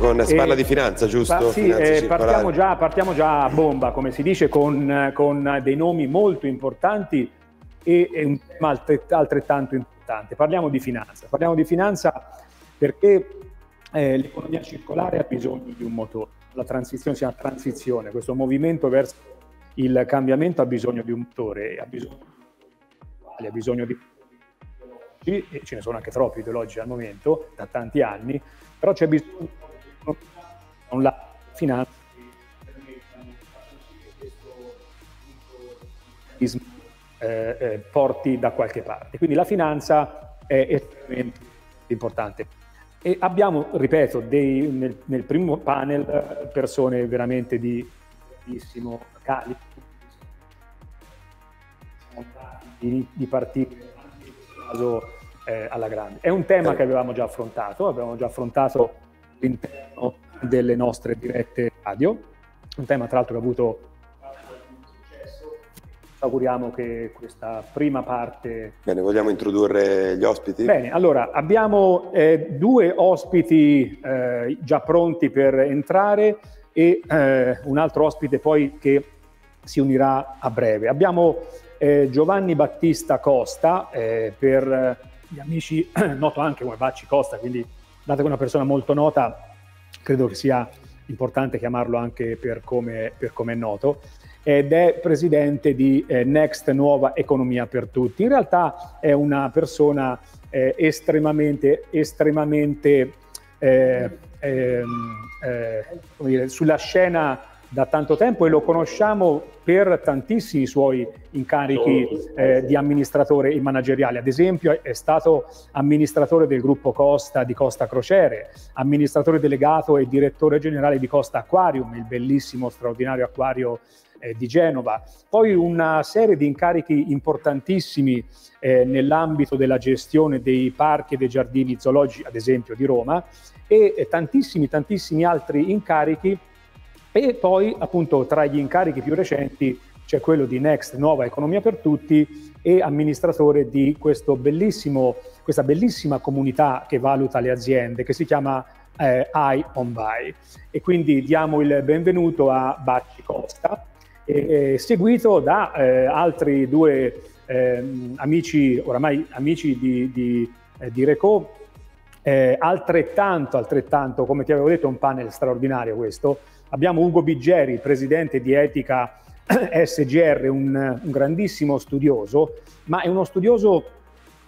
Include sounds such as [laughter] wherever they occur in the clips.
con, si parla di finanza, giusto? Pa- sì, eh, partiamo, già, partiamo, già, a bomba, come si dice, con, con dei nomi molto importanti e, e un tema altrettanto importante. Parliamo di finanza. Parliamo di finanza perché eh, l'economia circolare ha bisogno di un motore. La transizione si chiama transizione, questo movimento verso il cambiamento ha bisogno di un motore, ha bisogno, ha bisogno di e ce ne sono anche troppi ideologici al momento, da tanti anni, però c'è bisogno di una finanza eh, eh, porti da qualche parte. Quindi la finanza è estremamente importante. E abbiamo, ripeto, dei, nel, nel, primo panel persone veramente di grandissimo calibro, di, di partire caso eh, alla grande. È un tema che avevamo già affrontato, abbiamo già affrontato all'interno delle nostre dirette radio, un tema tra l'altro che ha avuto successo. Ci auguriamo che questa prima parte... Bene, vogliamo introdurre gli ospiti? Bene, allora abbiamo eh, due ospiti eh, già pronti per entrare e eh, un altro ospite poi che si unirà a breve. Abbiamo eh, Giovanni Battista Costa, eh, per gli amici [clears throat] noto anche come Bacci Costa, quindi dato che è una persona molto nota, credo che sia importante chiamarlo anche per come, per come è noto, ed è presidente di eh, Next Nuova Economia per Tutti. In realtà è una persona eh, estremamente, estremamente eh, ehm, eh, dire, sulla scena da tanto tempo e lo conosciamo per tantissimi suoi incarichi eh, di amministratore e manageriale. Ad esempio è stato amministratore del gruppo Costa di Costa Crociere, amministratore delegato e direttore generale di Costa Aquarium, il bellissimo, straordinario acquario eh, di Genova. Poi una serie di incarichi importantissimi eh, nell'ambito della gestione dei parchi e dei giardini zoologici, ad esempio di Roma, e tantissimi, tantissimi altri incarichi e poi appunto tra gli incarichi più recenti c'è quello di Next Nuova Economia per Tutti e amministratore di questa bellissima comunità che valuta le aziende che si chiama eh, Eye on Buy. E quindi diamo il benvenuto a Bacci Costa, e, e, seguito da eh, altri due eh, amici, oramai amici di, di, eh, di Reco, eh, altrettanto, altrettanto, come ti avevo detto, un panel straordinario questo, Abbiamo Ugo Biggeri, presidente di Etica [clears throat] SGR, un, un grandissimo studioso, ma è uno studioso,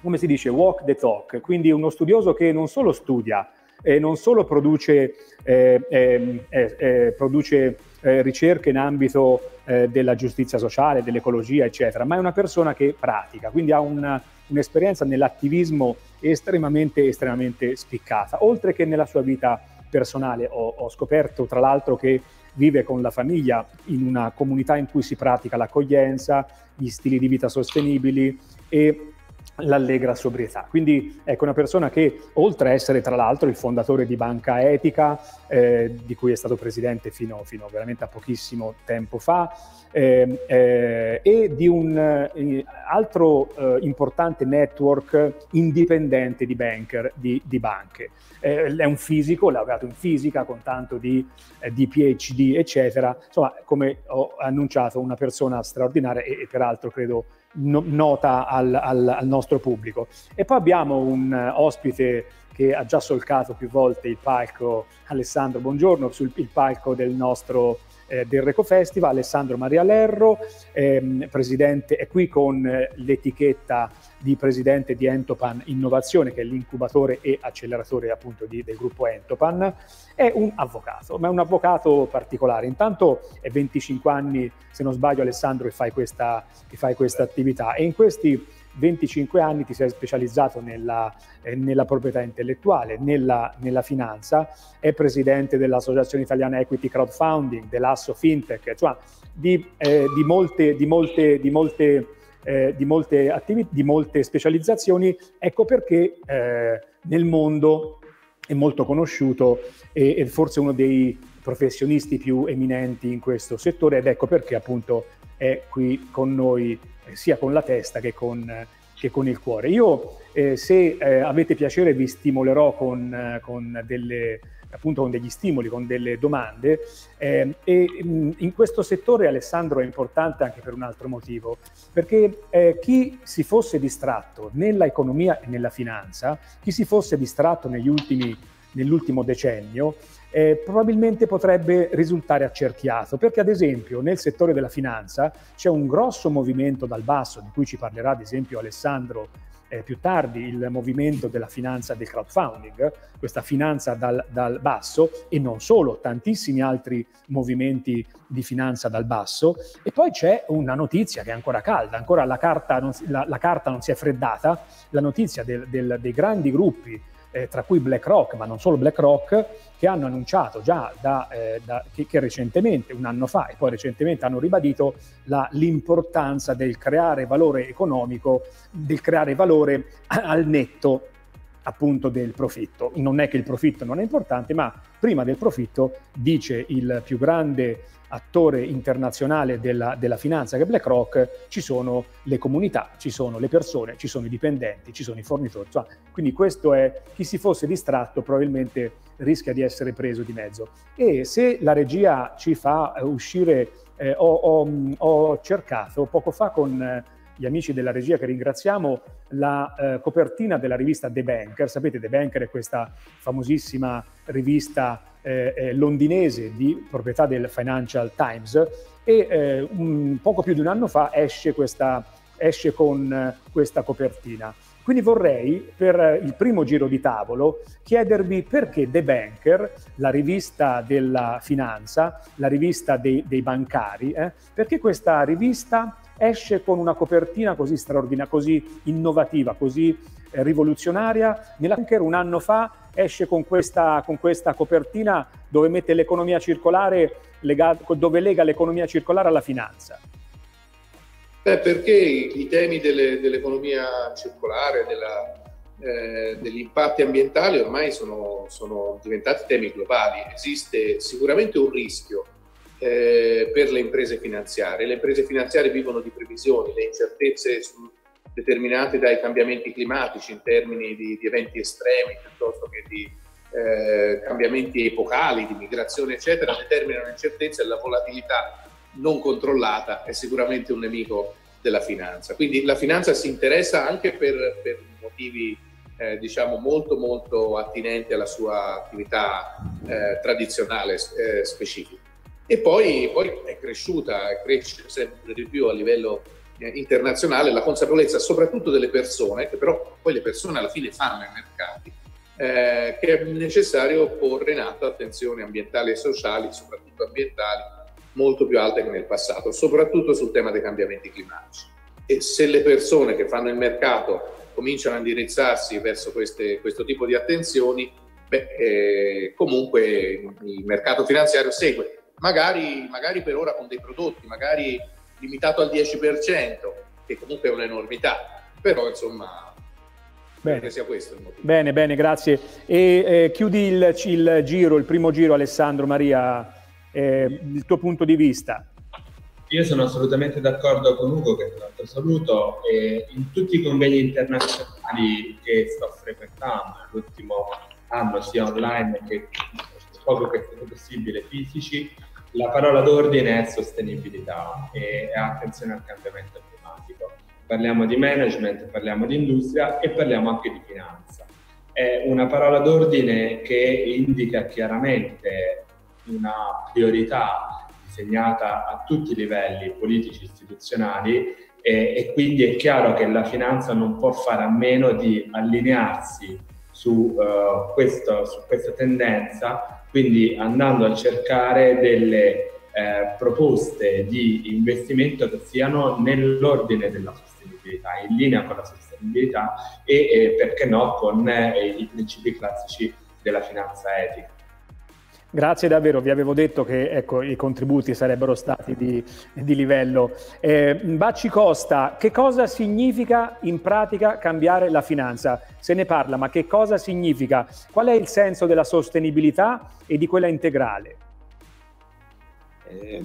come si dice, walk the talk, quindi uno studioso che non solo studia, e non solo produce, eh, eh, eh, produce eh, ricerche in ambito eh, della giustizia sociale, dell'ecologia, eccetera, ma è una persona che pratica, quindi ha una, un'esperienza nell'attivismo estremamente, estremamente spiccata, oltre che nella sua vita personale. Ho, ho scoperto tra l'altro che vive con la famiglia in una comunità in cui si pratica l'accoglienza, gli stili di vita sostenibili e l'allegra sobrietà. Quindi ecco una persona che oltre a essere tra l'altro il fondatore di Banca Etica, eh, di cui è stato presidente fino, fino veramente a pochissimo tempo fa, eh, eh, e di un eh, altro eh, importante network indipendente di banker, di, di banche. Eh, è un fisico, laureato in fisica con tanto di, di, PhD, eccetera. Insomma, come ho annunciato, una persona straordinaria e, e peraltro credo no, nota al, al, al, nostro pubblico. E poi abbiamo un ospite che ha già solcato più volte il palco, Alessandro, buongiorno, sul palco del nostro eh, del Reco Festival, Alessandro Maria Lerro, ehm, presidente, è qui con eh, l'etichetta di presidente di Entopan Innovazione, che è l'incubatore e acceleratore appunto di, del gruppo Entopan, è un avvocato, ma è un avvocato particolare. Intanto è 25 anni, se non sbaglio Alessandro, che fai questa, che fai questa attività e in questi 25 anni ti sei specializzato nella, eh, nella proprietà intellettuale, nella, nella, finanza, è presidente dell'Associazione Italiana Equity Crowdfunding, dell'Asso Fintech, cioè di, eh, di molte, di molte, di molte, eh, di molte, attività, di molte specializzazioni. Ecco perché eh, nel mondo è molto conosciuto e, e forse uno dei professionisti più eminenti in questo settore ed ecco perché appunto è qui con noi sia con la testa che con, che con il cuore. Io, eh, se eh, avete piacere, vi stimolerò con, con delle, appunto con degli stimoli, con delle domande eh, e mh, in questo settore Alessandro è importante anche per un altro motivo, perché eh, chi si fosse distratto nella economia e nella finanza, chi si fosse distratto negli ultimi, nell'ultimo decennio, eh, probabilmente potrebbe risultare accerchiato, perché ad esempio nel settore della finanza c'è un grosso movimento dal basso, di cui ci parlerà ad esempio Alessandro eh, più tardi, il movimento della finanza del crowdfunding, questa finanza dal, dal, basso e non solo, tantissimi altri movimenti di finanza dal basso. E poi c'è una notizia che è ancora calda, ancora la carta non, la, la carta non si è freddata, la notizia del, del, dei grandi gruppi eh, tra cui BlackRock, ma non solo BlackRock, che hanno annunciato già da, eh, da, che, che, recentemente, un anno fa, e poi recentemente hanno ribadito la, l'importanza del creare valore economico, del creare valore al netto appunto del profitto. Non è che il profitto non è importante, ma prima del profitto, dice il più grande attore internazionale della, della, finanza che è BlackRock, ci sono le comunità, ci sono le persone, ci sono i dipendenti, ci sono i fornitori. Quindi questo è, chi si fosse distratto probabilmente rischia di essere preso di mezzo. E se la regia ci fa uscire, eh, ho, ho, ho, cercato poco fa con eh, gli amici della regia che ringraziamo la eh, copertina della rivista The Banker. Sapete, The Banker è questa famosissima rivista eh, eh, londinese di proprietà del Financial Times e eh, un, poco più di un anno fa esce, questa, esce con eh, questa copertina. Quindi vorrei, per il primo giro di tavolo, chiedervi perché The Banker, la rivista della finanza, la rivista dei, dei bancari, eh, perché questa rivista esce con una copertina così straordinaria, così innovativa, così eh, rivoluzionaria. Nella Banker un anno fa esce con questa, con questa copertina dove mette l'economia circolare, lega, dove lega l'economia circolare alla finanza. Beh, perché i temi delle, dell'economia circolare, della, eh, degli impatti ambientali ormai sono, sono, diventati temi globali. Esiste sicuramente un rischio eh, per le imprese finanziarie. Le imprese finanziarie vivono di previsioni, le incertezze su, determinate dai cambiamenti climatici in termini di, di eventi estremi piuttosto che di eh, cambiamenti epocali, di migrazione, eccetera, determinano incertezze e la volatilità non controllata è sicuramente un nemico della finanza. Quindi la finanza si interessa anche per, per motivi eh, diciamo molto molto attinenti alla sua attività eh, tradizionale eh, specifica. E poi, poi è cresciuta, cresce sempre di più a livello eh, internazionale la consapevolezza soprattutto delle persone, che però poi le persone alla fine fanno i mercati, eh, che è necessario porre in atto attenzioni ambientali e sociali, soprattutto ambientali, molto più alte che nel passato, soprattutto sul tema dei cambiamenti climatici. E se le persone che fanno il mercato cominciano a indirizzarsi verso queste, questo tipo di attenzioni, beh, eh, comunque il mercato finanziario segue, magari, magari per ora con dei prodotti, magari limitato al 10%, che comunque è un'enormità, però insomma Bene. sia questo il motivo. Bene, bene, grazie. E eh, chiudi il, il, giro, il primo giro Alessandro Maria eh, il tuo punto di vista. Io sono assolutamente d'accordo con Ugo, che tra l'altro saluto, e in tutti i convegni internazionali che sto frequentando nell'ultimo anno, sia online che poco che sia possibile fisici, la parola d'ordine è sostenibilità e attenzione al cambiamento climatico. Parliamo di management, parliamo di industria e parliamo anche di finanza. È una parola d'ordine che indica chiaramente una priorità disegnata a tutti i livelli politici istituzionali e, e, quindi è chiaro che la finanza non può fare a meno di allinearsi su, uh, questo, su questa tendenza, quindi andando a cercare delle eh, proposte di investimento che siano nell'ordine della sostenibilità, in linea con la sostenibilità e eh, perché no con eh, i principi classici della finanza etica. Grazie davvero, vi avevo detto che ecco, i contributi sarebbero stati di, di livello. Eh, Bacci Costa, che cosa significa in pratica cambiare la finanza? Se ne parla, ma che cosa significa? Qual è il senso della sostenibilità e di quella integrale? Eh,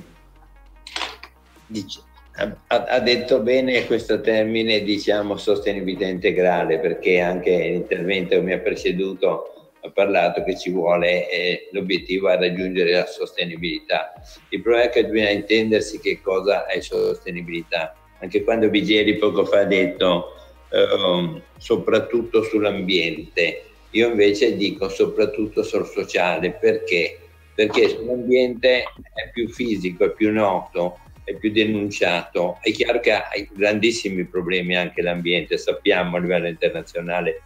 dice, ha, ha, detto bene questo termine, diciamo, sostenibilità integrale, perché anche l'intervento che mi ha preceduto ha parlato che ci vuole, eh, l'obiettivo è raggiungere la sostenibilità. Il problema è che bisogna intendersi che cosa è sostenibilità. Anche quando Bigieri poco fa ha detto eh, soprattutto sull'ambiente, io invece dico soprattutto sul sociale, perché? Perché sull'ambiente è più fisico, è più noto, è più denunciato. È chiaro che ha grandissimi problemi anche l'ambiente, sappiamo a livello internazionale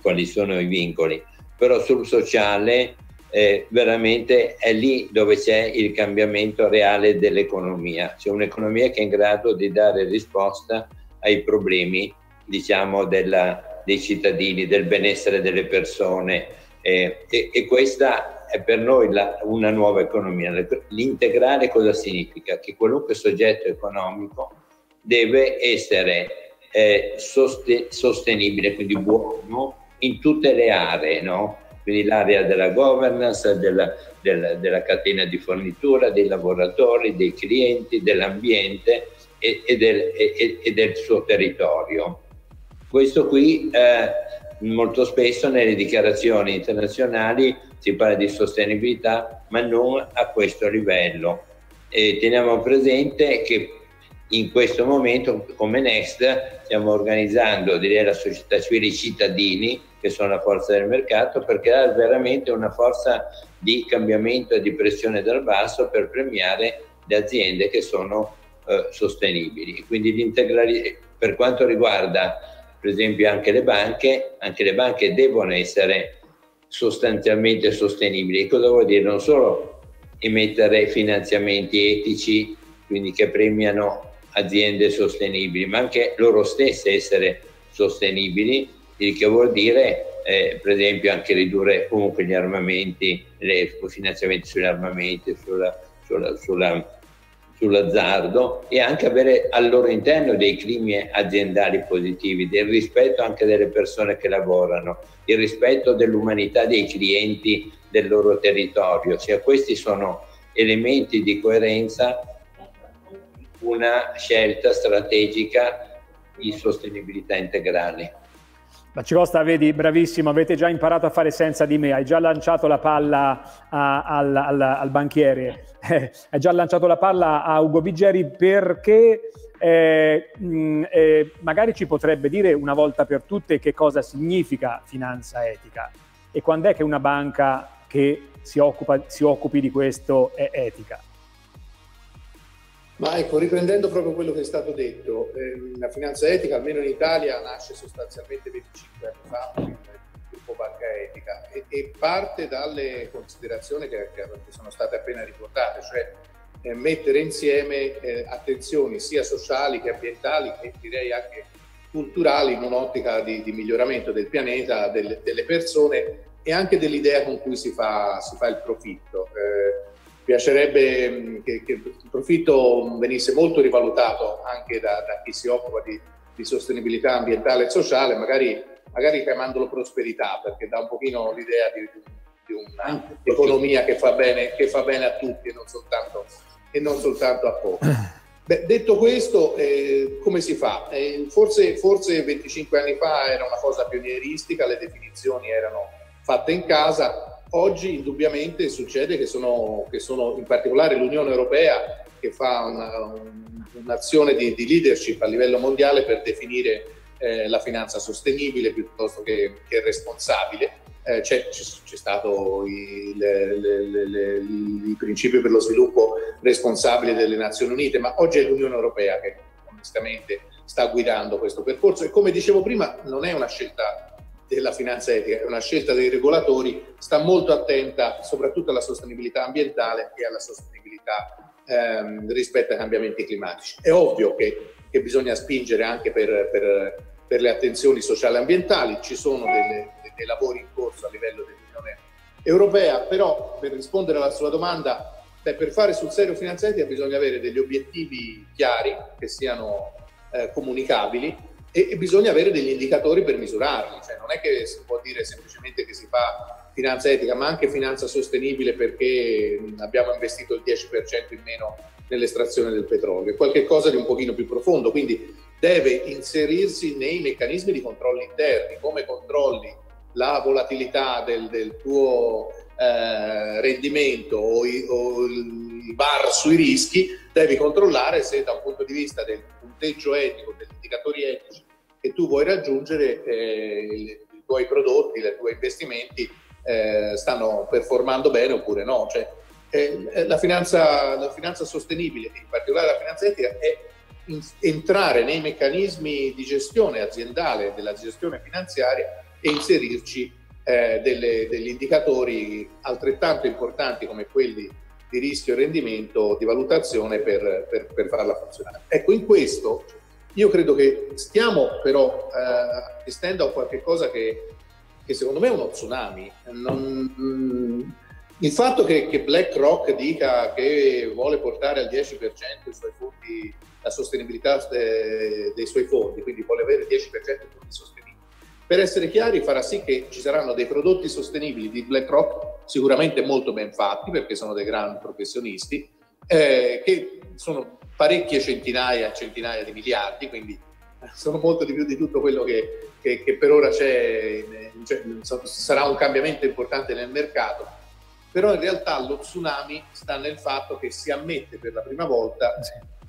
quali sono i vincoli, però sul sociale eh, veramente è lì dove c'è il cambiamento reale dell'economia. C'è un'economia che è in grado di dare risposta ai problemi, diciamo, della, dei cittadini, del benessere delle persone. Eh, e, e, questa è per noi la, una nuova economia. L'integrale cosa significa? Che qualunque soggetto economico deve essere eh, sostenibile, quindi buono in tutte le aree, no? quindi l'area della governance, della, della, della, catena di fornitura, dei lavoratori, dei clienti, dell'ambiente e, e, del, e, e del, suo territorio. Questo qui eh, molto spesso nelle dichiarazioni internazionali si parla di sostenibilità, ma non a questo livello. Teniamo presente che in questo momento come Next stiamo organizzando direi la società civile i cittadini che sono la forza del mercato per creare veramente una forza di cambiamento e di pressione dal basso per premiare le aziende che sono eh, sostenibili. Quindi per quanto riguarda per esempio anche le banche, anche le banche devono essere sostanzialmente sostenibili. Cosa vuol dire? Non solo emettere finanziamenti etici, quindi che premiano aziende sostenibili, ma anche loro stesse essere sostenibili, il che vuol dire eh, per esempio anche ridurre comunque gli armamenti, i finanziamenti sugli armamenti, sulla, sulla, sulla, sull'azzardo e anche avere al loro interno dei climi aziendali positivi, del rispetto anche delle persone che lavorano, il rispetto dell'umanità dei clienti del loro territorio, cioè questi sono elementi di coerenza una scelta strategica di sostenibilità integrale. La Cicosta, vedi, bravissimo, avete già imparato a fare senza di me, hai già lanciato la palla a, al, al, al, banchiere, eh, hai già lanciato la palla a Ugo Bigeri perché eh, mh, eh, magari ci potrebbe dire una volta per tutte che cosa significa finanza etica e quando è che una banca che si, occupa, si occupi di questo è etica. Ma ecco, riprendendo proprio quello che è stato detto, ehm, la finanza etica, almeno in Italia, nasce sostanzialmente 25 anni fa con il gruppo Banca Etica e, e parte dalle considerazioni che, che, sono state appena riportate, cioè eh, mettere insieme eh, attenzioni sia sociali che ambientali e direi anche culturali in un'ottica di, di miglioramento del pianeta, del, delle persone e anche dell'idea con cui si fa, si fa il profitto. Piacerebbe mm, che, che, il profitto venisse molto rivalutato anche da, da chi si occupa di, di, sostenibilità ambientale e sociale, magari, magari, chiamandolo prosperità, perché dà un pochino l'idea di, di un'economia che fa, bene, che fa bene a tutti e non soltanto, e non soltanto a pochi. [clears throat] Beh, detto questo, eh, come si fa? Eh, forse, forse 25 anni fa era una cosa pionieristica, le definizioni erano fatte in casa, Oggi indubbiamente succede che sono, che sono in particolare l'Unione Europea che fa una, un'azione di, di, leadership a livello mondiale per definire eh, la finanza sostenibile piuttosto che, che responsabile. Eh, c'è, c'è, stato il, le, le, le, il principio per lo sviluppo responsabile delle Nazioni Unite, ma oggi è l'Unione Europea che onestamente sta guidando questo percorso e come dicevo prima non è una scelta della finanza etica, è una scelta dei regolatori, sta molto attenta soprattutto alla sostenibilità ambientale e alla sostenibilità ehm, rispetto ai cambiamenti climatici. È ovvio che, che bisogna spingere anche per, per, per, le attenzioni sociali e ambientali, ci sono delle, dei lavori in corso a livello dell'Unione Europea, però per rispondere alla sua domanda, beh, per fare sul serio finanza etica bisogna avere degli obiettivi chiari che siano eh, comunicabili e, e, bisogna avere degli indicatori per misurarli, cioè non è che si può dire semplicemente che si fa finanza etica, ma anche finanza sostenibile perché abbiamo investito il 10% in meno nell'estrazione del petrolio, è qualcosa di un pochino più profondo, quindi deve inserirsi nei meccanismi di controllo interni, come controlli la volatilità del, del tuo eh, rendimento o, i, o, il bar sui rischi, devi controllare se da un punto di vista del punteggio etico, degli indicatori etici che tu vuoi raggiungere, eh, i tuoi prodotti, i tuoi investimenti eh, stanno performando bene oppure no. Cioè, eh, la, finanza, la finanza sostenibile, in particolare la finanza etica, è entrare nei meccanismi di gestione aziendale, della gestione finanziaria e inserirci eh, delle, degli indicatori altrettanto importanti come quelli di rischio e rendimento, di valutazione per, per, per farla funzionare. Ecco, in questo io credo che stiamo però eh, assistendo a qualcosa che, che, secondo me è uno tsunami. Non, mm, il fatto che, che, BlackRock dica che vuole portare al 10% i suoi fondi, la sostenibilità de, dei suoi fondi, quindi vuole avere il 10% di fondi sostenibili, per essere chiari farà sì che ci saranno dei prodotti sostenibili di BlackRock sicuramente molto ben fatti perché sono dei grandi professionisti eh, che sono parecchie centinaia e centinaia di miliardi quindi sono molto di più di tutto quello che, che, che per ora c'è, cioè, sarà un cambiamento importante nel mercato. Però in realtà lo tsunami sta nel fatto che si ammette per la prima volta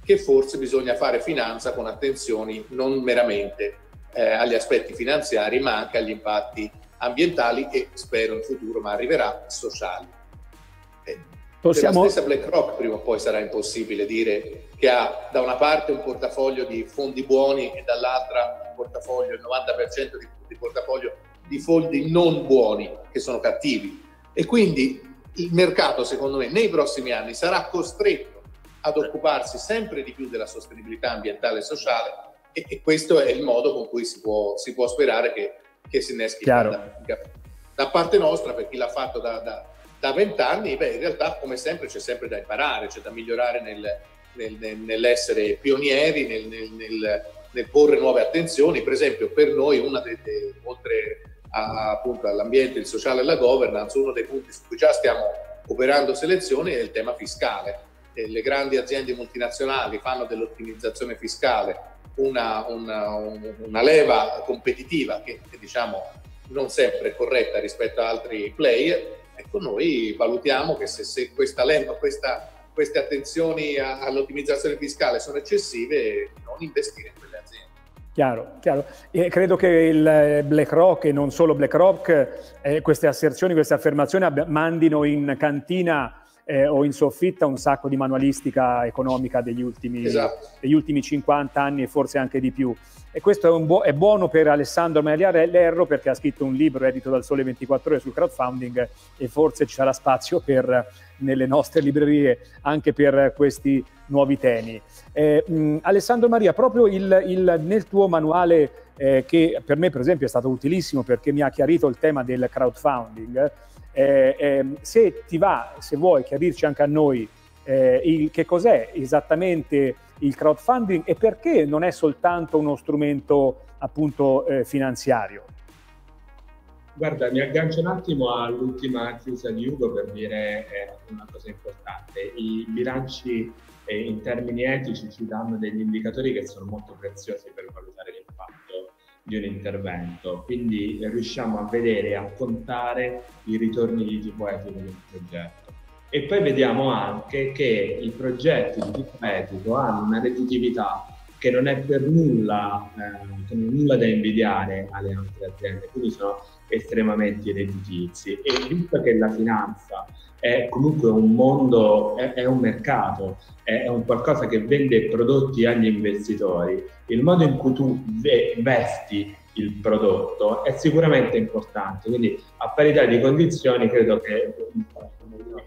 che forse bisogna fare finanza con attenzioni non meramente eh, agli aspetti finanziari, ma anche agli impatti ambientali e spero in futuro, ma arriverà, sociali. Eh, Possiamo... Per la stessa BlackRock prima o poi sarà impossibile dire che ha da una parte un portafoglio di fondi buoni e dall'altra un portafoglio, il 90% di, di portafoglio di fondi non buoni, che sono cattivi. E quindi il mercato, secondo me, nei prossimi anni sarà costretto ad occuparsi sempre di più della sostenibilità ambientale e sociale e, e, questo è il modo con cui si può, si può sperare che, che si inneschi da, da, parte nostra, per chi l'ha fatto da vent'anni, beh, in realtà come sempre c'è sempre da imparare, c'è da migliorare nel, nel, nel, nell'essere pionieri, nel, nel, porre nuove attenzioni. Per esempio, per noi, una delle, oltre a, appunto all'ambiente, il sociale e la governance, uno dei punti su cui già stiamo operando selezioni è il tema fiscale. E le grandi aziende multinazionali fanno dell'ottimizzazione fiscale una, una, una leva competitiva che, che, diciamo non sempre è corretta rispetto a altri player, ecco noi valutiamo che se, se questa leva, questa, queste attenzioni all'ottimizzazione fiscale sono eccessive, non investire in quelle aziende. Chiaro, chiaro. E credo che il BlackRock e non solo BlackRock eh, queste asserzioni, queste affermazioni mandino in cantina eh, o in soffitta un sacco di manualistica economica degli ultimi, esatto. degli ultimi 50 anni e forse anche di più. E questo è, bu- è buono per Alessandro Lerro perché ha scritto un libro edito dal Sole 24 Ore sul crowdfunding e forse ci sarà spazio per, nelle nostre librerie anche per questi nuovi temi. Eh, mh, Alessandro Maria, proprio il, il, nel tuo manuale, eh, che per me per esempio è stato utilissimo perché mi ha chiarito il tema del crowdfunding, eh, eh, se ti va, se vuoi chiarirci anche a noi eh, il, che cos'è esattamente il crowdfunding e perché non è soltanto uno strumento appunto eh, finanziario. Guarda, mi aggancio un attimo all'ultima chiusa di Ugo per dire eh, una cosa importante. I bilanci eh, in termini etici ci danno degli indicatori che sono molto preziosi per valutare l'impatto di un intervento, quindi riusciamo a vedere e a contare i ritorni di tipo etico del progetto. E poi vediamo anche che i progetti di tipo etico hanno una redditività che non è per nulla, eh, nulla da invidiare alle altre aziende, quindi sono estremamente redditizi. E visto che la finanza è comunque un mondo, è, è un mercato, è, è, un qualcosa che vende prodotti agli investitori, il modo in cui tu vesti il prodotto è sicuramente importante, quindi a parità di condizioni credo che i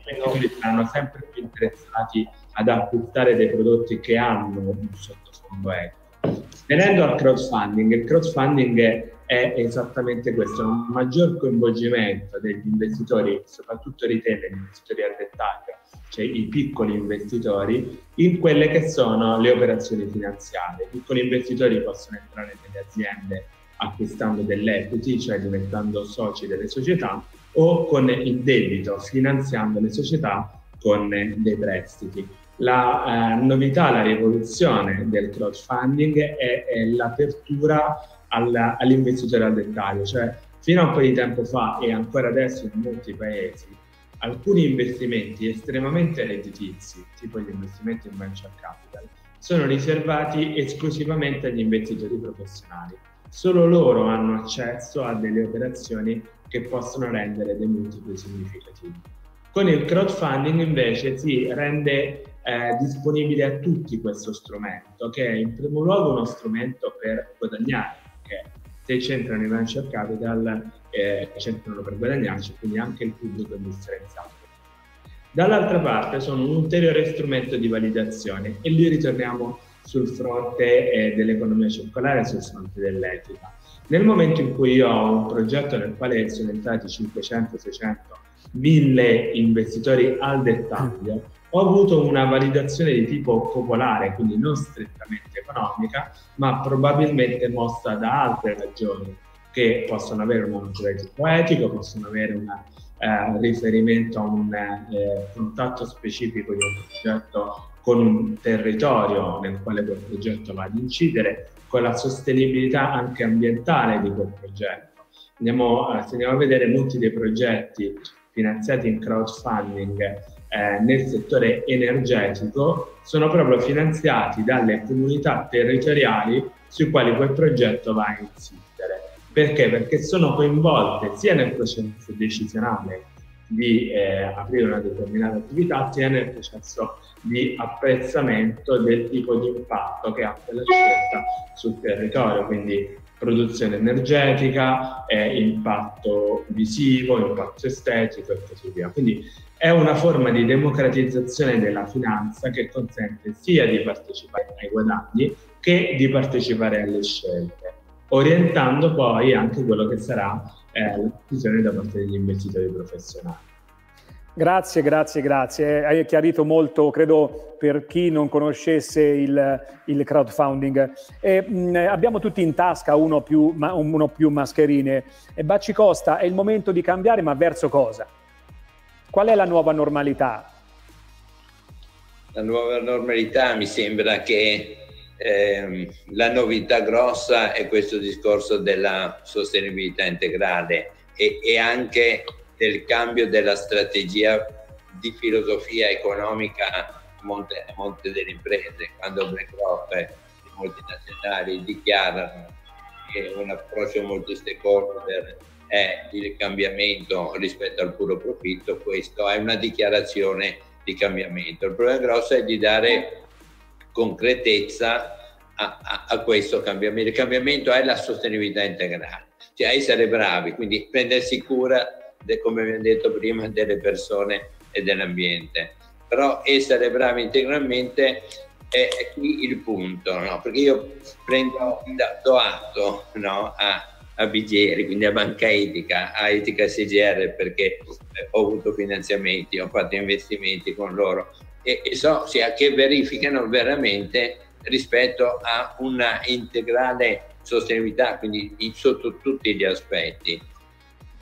investitori saranno sempre più interessati ad acquistare dei prodotti che hanno un sottofondo etico. Venendo al crowdfunding, il crowdfunding è è esattamente questo, un maggior coinvolgimento degli investitori, soprattutto retail, investitori al dettaglio, cioè i piccoli investitori, in quelle che sono le operazioni finanziarie. I piccoli investitori possono entrare nelle aziende acquistando dell'equity, cioè diventando soci delle società, o con il debito, finanziando le società con dei prestiti. La eh, novità, la rivoluzione del crowdfunding è, è l'apertura alla, all'investitore al dettaglio, cioè fino a un po' di tempo fa e ancora adesso in molti paesi, alcuni investimenti estremamente redditizi, tipo gli investimenti in venture capital, sono riservati esclusivamente agli investitori professionali. Solo loro hanno accesso a delle operazioni che possono rendere dei multipli significativi. Con il crowdfunding invece si rende eh, disponibile a tutti questo strumento, che è in primo luogo uno strumento per guadagnare, se c'entrano i venture capital eh, c'entrano per guadagnarci, quindi anche il pubblico indifferenziato. Dall'altra parte sono un ulteriore strumento di validazione e lì ritorniamo sul fronte eh, dell'economia circolare, sul fronte dell'etica. Nel momento in cui io ho un progetto nel quale sono entrati 500, 600, 1000 investitori al dettaglio, ho avuto una validazione di tipo popolare, quindi non strettamente economica, ma probabilmente mossa da altre ragioni che possono avere un monopolitico etico, possono avere un eh, riferimento a un eh, contatto specifico di un progetto con un territorio nel quale quel progetto va ad incidere, con la sostenibilità anche ambientale di quel progetto. Andiamo, eh, andiamo a vedere molti dei progetti finanziati in crowdfunding eh, nel settore energetico sono proprio finanziati dalle comunità territoriali sui quali quel progetto va a incidere. Perché? Perché sono coinvolte sia nel processo decisionale di eh, aprire una determinata attività, sia nel processo di apprezzamento del tipo di impatto che ha quella scelta sul territorio, quindi produzione energetica, eh, impatto visivo, impatto estetico e così via. Quindi è una forma di democratizzazione della finanza che consente sia di partecipare ai guadagni che di partecipare alle scelte, orientando poi anche quello che sarà eh, la decisione da parte degli investitori professionali. Grazie, grazie, grazie. Hai chiarito molto, credo, per chi non conoscesse il, il crowdfunding. E, mh, abbiamo tutti in tasca uno più, ma, uno più mascherine. E Bacci Costa, è il momento di cambiare, ma verso cosa? Qual è la nuova normalità? La nuova normalità mi sembra che eh, la novità grossa è questo discorso della sostenibilità integrale e, e anche del cambio della strategia di filosofia economica a monte delle imprese, quando BlackRock e i multinazionali dichiarano che un approccio molto stakeholder è il cambiamento rispetto al puro profitto, questo è una dichiarazione di cambiamento. Il problema grosso è di dare concretezza a, a, a questo cambiamento. Il cambiamento è la sostenibilità integrale, cioè essere bravi, quindi prendersi cura, come abbiamo detto prima, delle persone e dell'ambiente. Però essere bravi integralmente è, qui il punto, no? perché io prendo, do atto no? a a Bigeri, quindi a Banca Etica, a Etica CGR perché ho avuto finanziamenti, ho fatto investimenti con loro e, e so sia che verificano veramente rispetto a una integrale sostenibilità, quindi sotto tutti gli aspetti.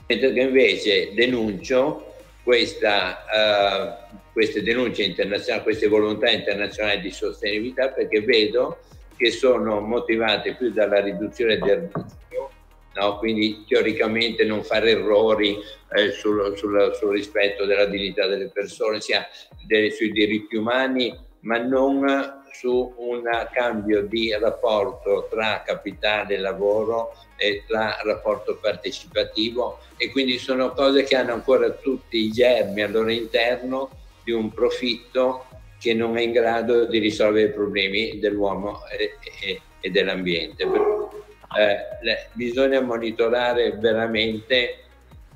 Mentre che invece denuncio questa, uh, queste denunce internazionali, queste volontà internazionali di sostenibilità perché vedo che sono motivate più dalla riduzione del rischio no? quindi teoricamente non fare errori eh, sul, sul, sul, rispetto della dignità delle persone, sia dei, sui diritti umani, ma non su un cambio di rapporto tra capitale e lavoro e tra rapporto partecipativo e quindi sono cose che hanno ancora tutti i germi al loro interno di un profitto che non è in grado di risolvere i problemi dell'uomo e, e, e dell'ambiente. Eh, bisogna monitorare veramente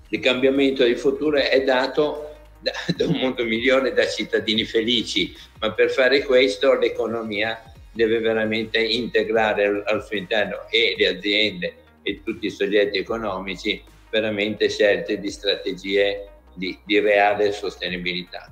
il cambiamento del futuro è dato da, da, un mondo migliore da cittadini felici, ma per fare questo l'economia deve veramente integrare al, suo interno e le aziende e tutti i soggetti economici veramente scelte di strategie di, di reale sostenibilità.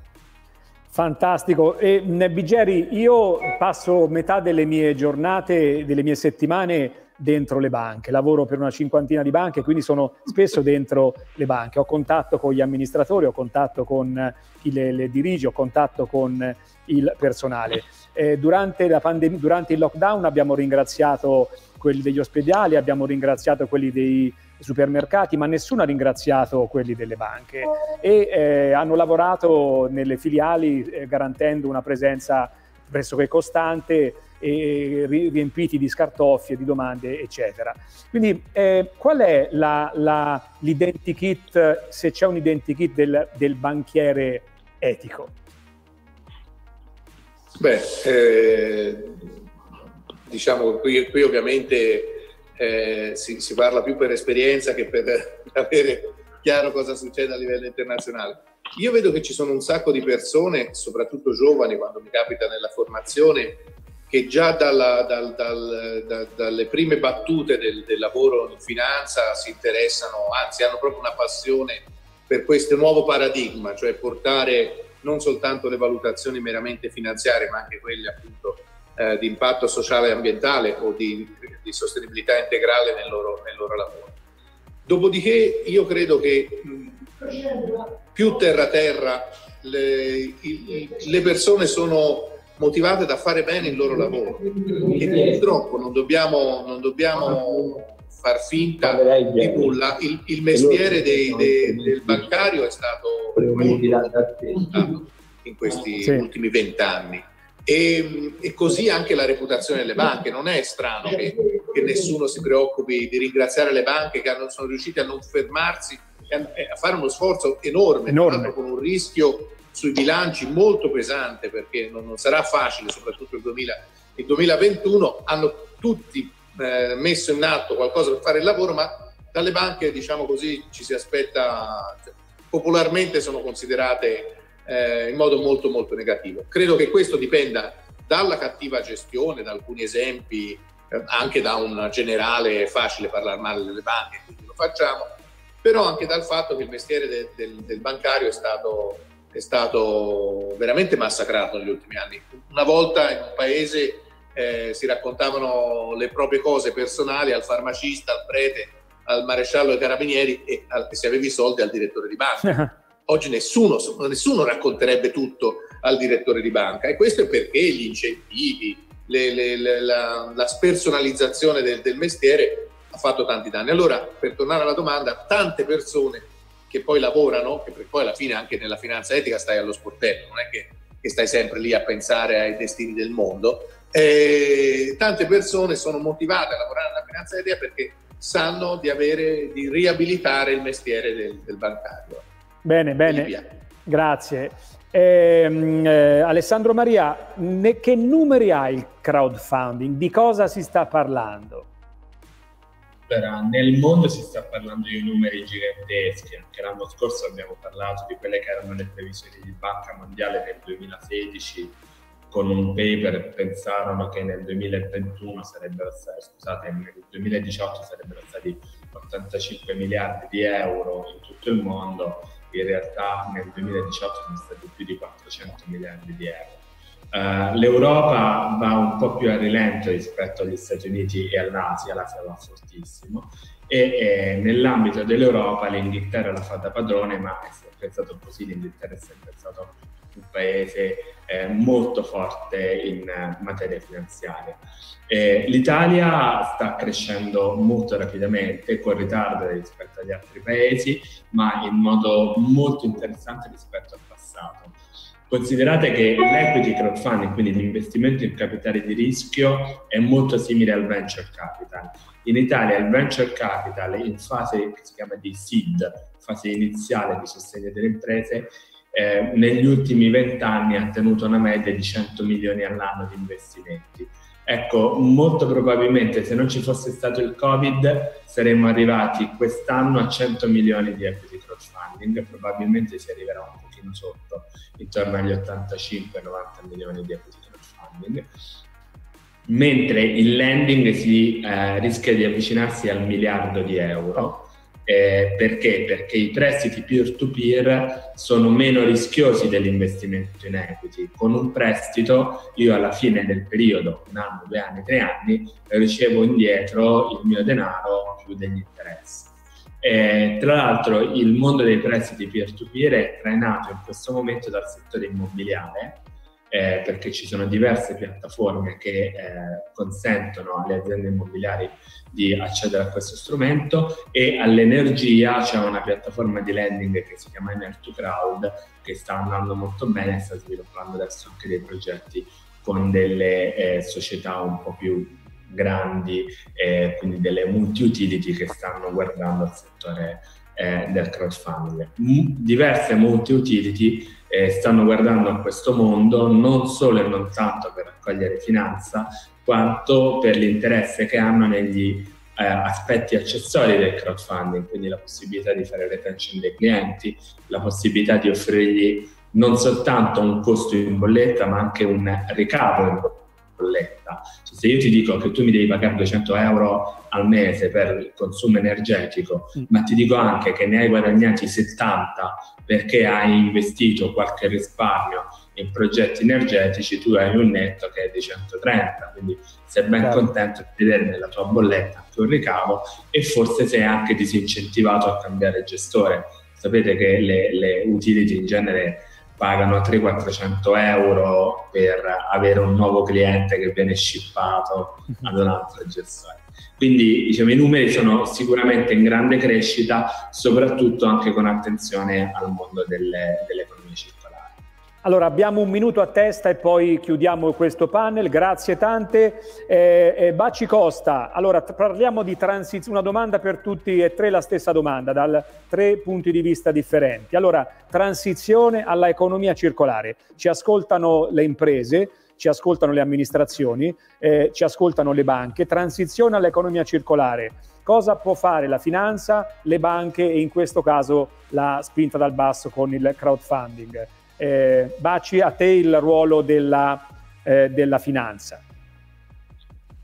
Fantastico. E Bigeri, io passo metà delle mie giornate, delle mie settimane dentro le banche, lavoro per una cinquantina di banche, quindi sono spesso dentro le banche, ho contatto con gli amministratori, ho contatto con chi le, le dirige, ho contatto con il personale. Eh, durante, pandem- durante il lockdown abbiamo ringraziato quelli degli ospedali, abbiamo ringraziato quelli dei supermercati, ma nessuno ha ringraziato quelli delle banche. E eh, hanno lavorato nelle filiali eh, garantendo una presenza pressoché costante e riempiti di scartoffie, di domande, eccetera. Quindi eh, qual è la, la, l'identikit, se c'è un identikit del, del banchiere etico? Beh, eh, diciamo qui, qui ovviamente eh, si, si, parla più per esperienza che per [laughs] avere chiaro cosa succede a livello internazionale. Io vedo che ci sono un sacco di persone, soprattutto giovani, quando mi capita nella formazione, che già dalla, dal, dal, da, dalle prime battute del, del, lavoro in finanza si interessano, anzi hanno proprio una passione per questo nuovo paradigma, cioè portare non soltanto le valutazioni meramente finanziarie, ma anche quelle appunto eh, di impatto sociale e ambientale o di, di sostenibilità integrale nel loro, nel loro, lavoro. Dopodiché io credo che mh, più terra-terra le, le persone sono motivate da fare bene il loro lavoro e purtroppo non dobbiamo, non dobbiamo far finta di nulla. Il, il mestiere dei, dei, del bancario è stato in questi sì. ultimi vent'anni. E, e, così anche la reputazione delle banche. Non è strano che, che nessuno si preoccupi di ringraziare le banche che hanno, sono riuscite a non fermarsi a, a fare uno sforzo enorme, enorme. con un rischio sui bilanci molto pesante perché non, non sarà facile, soprattutto il, 2000, il 2021. Hanno tutti eh, messo in atto qualcosa per fare il lavoro, ma dalle banche, diciamo così, ci si aspetta, popolarmente sono considerate eh, in modo molto molto negativo. Credo che questo dipenda dalla cattiva gestione, da alcuni esempi, eh, anche da un generale facile parlare male delle banche, quindi lo facciamo, però anche dal fatto che il mestiere de, del, del bancario è stato, è stato veramente massacrato negli ultimi anni. Una volta in un paese eh, si raccontavano le proprie cose personali al farmacista, al prete, al maresciallo dei carabinieri e, al, se avevi soldi al direttore di banca. [laughs] Oggi nessuno, nessuno, racconterebbe tutto al direttore di banca e questo è perché gli incentivi, le, le, le, la, la, spersonalizzazione del, del, mestiere ha fatto tanti danni. Allora, per tornare alla domanda, tante persone che poi lavorano, che poi alla fine anche nella finanza etica stai allo sportello, non è che, che stai sempre lì a pensare ai destini del mondo, eh, tante persone sono motivate a lavorare nella finanza etica perché sanno di, avere, di riabilitare il mestiere del, del bancario. Bene, bene, grazie. Eh, eh, Alessandro Maria, ne, che numeri ha il crowdfunding? Di cosa si sta parlando? Allora, nel mondo si sta parlando di numeri giganteschi, anche l'anno scorso abbiamo parlato di quelle che erano le previsioni di Banca Mondiale nel 2016 con un paper pensarono che nel 2021 sarebbero stati, scusate, nel 2018 sarebbero stati 85 miliardi di euro in tutto il mondo, in realtà nel 2018 sono stati più di 400 miliardi di euro. Uh, L'Europa va un po' più a rilento rispetto agli Stati Uniti e all'Asia, l'Asia va fortissimo e eh, nell'ambito dell'Europa l'Inghilterra la fa da padrone, ma è sempre stato così, l'Inghilterra è sempre stato un paese eh, molto forte in eh, materia finanziaria. Eh, L'Italia sta crescendo molto rapidamente, con ritardo rispetto agli altri paesi, ma in modo molto interessante rispetto al passato. Considerate che l'equity crowdfunding, quindi l'investimento in capitale di rischio, è molto simile al venture capital. In Italia il venture capital in fase che si chiama di seed, fase iniziale di sostegno delle imprese, eh, negli ultimi vent'anni ha tenuto una media di 100 milioni all'anno di investimenti. Ecco, molto probabilmente se non ci fosse stato il Covid saremmo arrivati quest'anno a 100 milioni di equity crowdfunding, probabilmente si arriverà un pochino sotto, intorno agli 85-90 milioni di equity crowdfunding, mentre il lending si eh, rischia di avvicinarsi al miliardo di euro eh, perché? Perché i prestiti peer-to-peer sono meno rischiosi dell'investimento in equity. Con un prestito io alla fine del periodo, un anno, due anni, tre anni, ricevo indietro il mio denaro più degli interessi. Eh, tra l'altro il mondo dei prestiti peer-to-peer è trainato in questo momento dal settore immobiliare eh, perché ci sono diverse piattaforme che eh, consentono alle aziende immobiliari di accedere a questo strumento e all'energia c'è una piattaforma di lending che si chiama Ener2Crowd che sta andando molto bene e sta sviluppando adesso anche dei progetti con delle eh, società un po' più grandi, eh, quindi delle multi-utility che stanno guardando al settore eh, del crowdfunding. Diverse multi-utility eh, stanno guardando a questo mondo non solo e non tanto per raccogliere finanza, quanto per l'interesse che hanno negli eh, aspetti accessori del crowdfunding, quindi la possibilità di fare retention dei clienti, la possibilità di offrirgli non soltanto un costo in bolletta, ma anche un ricavo in bolletta. Cioè, se io ti dico che tu mi devi pagare 200 euro al mese per il consumo energetico, mm. ma ti dico anche che ne hai guadagnati 70 perché hai investito qualche risparmio in progetti energetici, tu hai un netto che è di 130, quindi sei ben certo. contento di vedere nella tua bolletta anche un ricavo e forse sei anche disincentivato a cambiare gestore. Sapete che le, le utility in genere pagano 300-400 euro per avere un nuovo cliente che viene shippato mhm. ad un altro gestore. Quindi diciamo, i numeri sono sicuramente in grande crescita, soprattutto anche con attenzione al mondo delle, circolare. Allora, abbiamo un minuto a testa e poi chiudiamo questo panel. Grazie tante. Eh, eh, Baci Costa, allora parliamo di transizione, una domanda per tutti e tre la stessa domanda, da tre punti di vista differenti. Allora, transizione alla economia circolare. Ci ascoltano le imprese, ci ascoltano le amministrazioni, eh, ci ascoltano le banche. Transizione all'economia circolare. Cosa può fare la finanza, le banche e in questo caso la spinta dal basso con il crowdfunding? Eh, Baci, a te il ruolo della, eh, della finanza.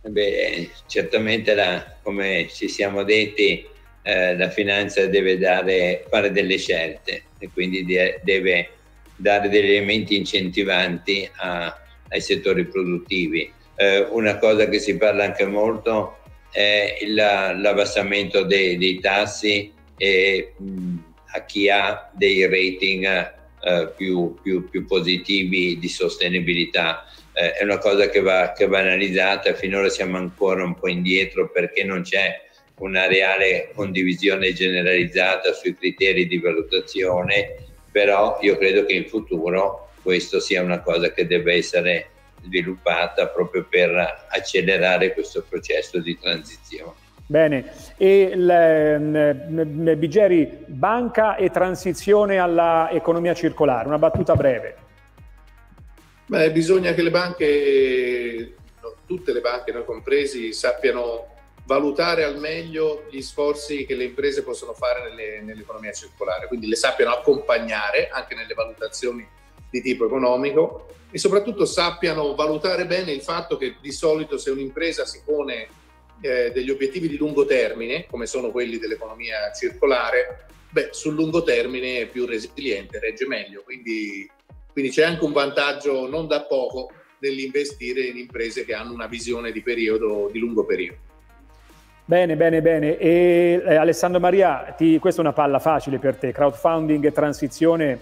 Beh, certamente la, come ci siamo detti, eh, la finanza deve dare, fare delle scelte e quindi de- deve dare degli elementi incentivanti a, ai settori produttivi. Eh, una cosa che si parla anche molto è il, l'abbassamento dei, dei tassi e mh, a chi ha dei rating eh, più, più, più, positivi di sostenibilità. Eh, è una cosa che va, che va analizzata, finora siamo ancora un po' indietro perché non c'è una reale condivisione generalizzata sui criteri di valutazione, però io credo che in futuro questo sia una cosa che deve essere sviluppata proprio per accelerare questo processo di transizione. Bene, e l, Bigeri, banca e transizione all'economia circolare, una battuta breve. Beh, bisogna che le banche, tutte le banche, noi compresi, sappiano valutare al meglio gli sforzi che le imprese possono fare nelle, nell'economia circolare, quindi le sappiano accompagnare anche nelle valutazioni di tipo economico e soprattutto sappiano valutare bene il fatto che di solito se un'impresa si pone eh, degli obiettivi di lungo termine, come sono quelli dell'economia circolare, beh, sul lungo termine è più resiliente, regge meglio. Quindi, quindi c'è anche un vantaggio non da poco nell'investire in imprese che hanno una visione di periodo, di lungo periodo. Bene, bene, bene. E eh, Alessandro Maria, ti, questa è una palla facile per te, crowdfunding e transizione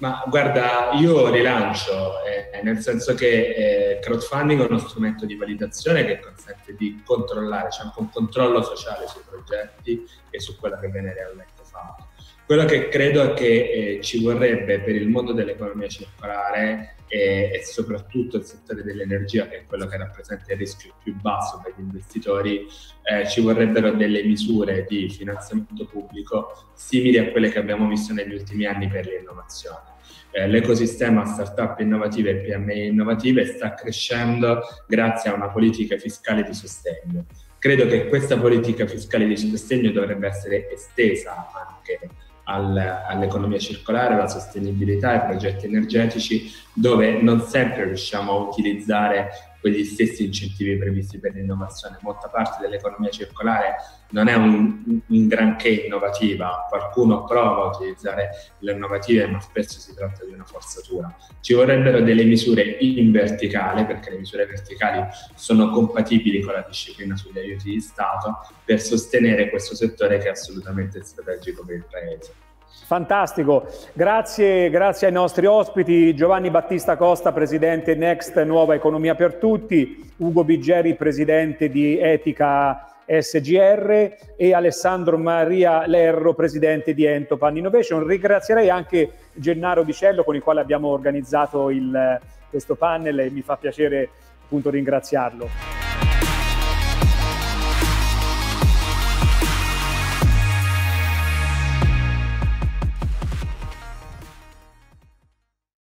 ma guarda, io rilancio, eh, nel senso che eh, crowdfunding è uno strumento di validazione che consente di controllare, c'è anche un controllo sociale sui progetti e su quello che viene realmente fatto. Quello che credo che eh, ci vorrebbe per il mondo dell'economia circolare e, e, soprattutto il settore dell'energia, che è quello che rappresenta il rischio più basso per gli investitori, eh, ci vorrebbero delle misure di finanziamento pubblico simili a quelle che abbiamo visto negli ultimi anni per l'innovazione. Eh, l'ecosistema startup innovative e PMI innovative sta crescendo grazie a una politica fiscale di sostegno. Credo che questa politica fiscale di sostegno dovrebbe essere estesa anche al, all'economia circolare, alla sostenibilità, ai progetti energetici, dove non sempre riusciamo a utilizzare quegli stessi incentivi previsti per l'innovazione. Molta parte dell'economia circolare non è un, un, granché innovativa, qualcuno prova a utilizzare le innovative, ma spesso si tratta di una forzatura. Ci vorrebbero delle misure in verticale, perché le misure verticali sono compatibili con la disciplina sugli aiuti di Stato, per sostenere questo settore che è assolutamente strategico per il Paese. Fantastico, grazie, grazie ai nostri ospiti, Giovanni Battista Costa, presidente Next Nuova Economia per Tutti, Ugo Biggeri, presidente di Etica SGR e Alessandro Maria Lerro, presidente di Entopan Innovation. Ringrazierei anche Gennaro Bicello con il quale abbiamo organizzato il, questo panel e mi fa piacere appunto ringraziarlo.